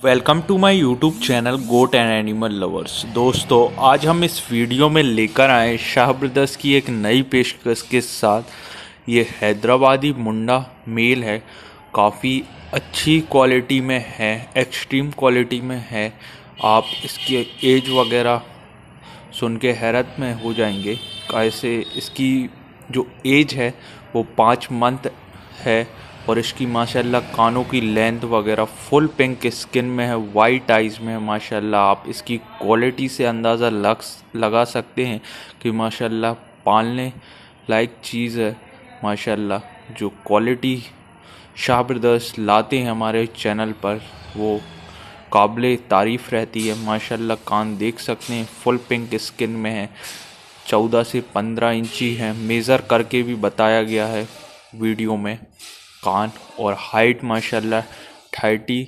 Welcome to my YouTube channel goat and animal lovers. दोस्तों, आज हम इस वीडियो में लेकर आए शाह ब्रदर्स की एक नई पेशकश के साथ ये हैदराबादी मुंडा मेल है, काफ़ी अच्छी क्वालिटी में है, एक्सट्रीम क्वालिटी में है। आप इसके एज वगैरह सुन के हैरत में हो जाएँगे। कैसे इसकी जो एज है, वो पाँच मंथ है और इसकी माशाल्लाह कानों की लेंथ वगैरह फुल पिंक, स्किन में है, वाइट आइज़ में है, माशाल्लाह। आप इसकी क्वालिटी से अंदाज़ा लग, लगा सकते हैं कि माशाल्लाह पालने लायक चीज़ है। माशाल्लाह, जो क्वालिटी शाह लाते हैं हमारे चैनल पर, वो काबिल तारीफ़ रहती है। माशाल्लाह, कान देख सकते हैं फुल पिंक स्किन में है। चौदह से पंद्रह इंची है। मेज़र करके भी बताया गया है वीडियो में। कान और हाइट माशाल्लाह थर्टी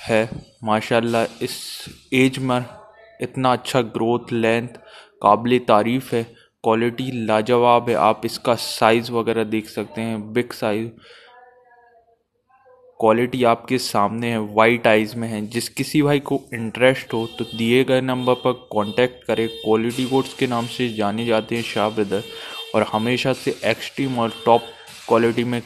है। माशाल्लाह, इस एज में इतना अच्छा ग्रोथ लेंथ काबिल तारीफ़ है। क्वालिटी लाजवाब है, आप इसका साइज़ वगैरह देख सकते हैं बिग साइज़ क्वालिटी आपके सामने है वाइट आइज़ में है। जिस किसी भाई को इंटरेस्ट हो तो दिए गए नंबर पर कांटेक्ट करें। क्वालिटी कोड्स के नाम से जाने जाते हैं शाह ब्रदर और हमेशा से एक्सट्रीम और टॉप क्वालिटी में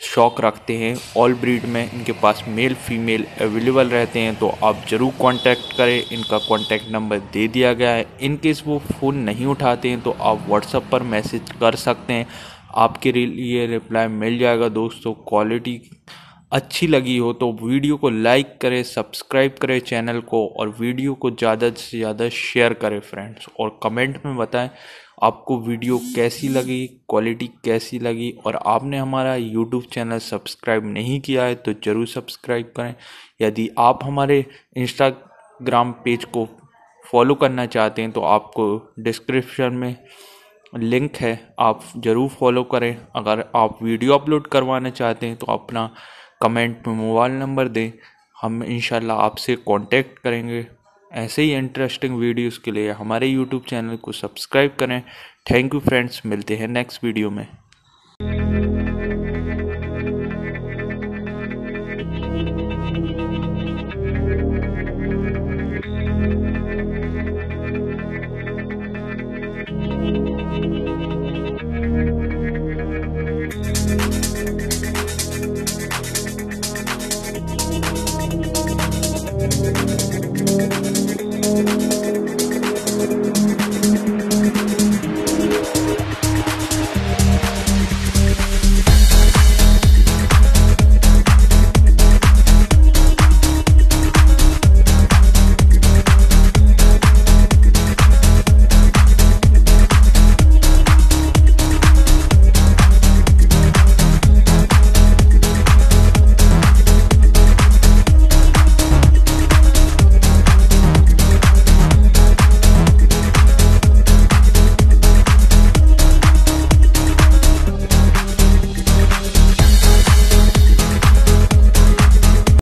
शौक रखते हैं। ऑल ब्रीड में इनके पास मेल फीमेल अवेलेबल रहते हैं तो आप ज़रूर कांटेक्ट करें। इनका कांटेक्ट नंबर दे दिया गया है। इन केस वो फ़ोन नहीं उठाते हैं तो आप व्हाट्सअप पर मैसेज कर सकते हैं। आपके लिए रिप्लाई मिल जाएगा, दोस्तों। क्वालिटी अच्छी लगी हो तो वीडियो को लाइक करें, सब्सक्राइब करें चैनल को और वीडियो को ज़्यादा से ज़्यादा शेयर करें फ्रेंड्स और कमेंट में बताएँ आपको वीडियो कैसी लगी, क्वालिटी कैसी लगी और आपने हमारा यूट्यूब चैनल सब्सक्राइब नहीं किया है तो ज़रूर सब्सक्राइब करें। यदि आप हमारे इंस्टाग्राम पेज को फॉलो करना चाहते हैं तो आपको डिस्क्रिप्शन में लिंक है, आप ज़रूर फॉलो करें। अगर आप वीडियो अपलोड करवाना चाहते हैं तो अपना कमेंट में मोबाइल नंबर दें। हम इंशाल्लाह आपसे कांटेक्ट करेंगे। ऐसे ही इंटरेस्टिंग वीडियोस के लिए हमारे यूट्यूब चैनल को सब्सक्राइब करें। थैंक यू फ्रेंड्स मिलते हैं नेक्स्ट वीडियो में।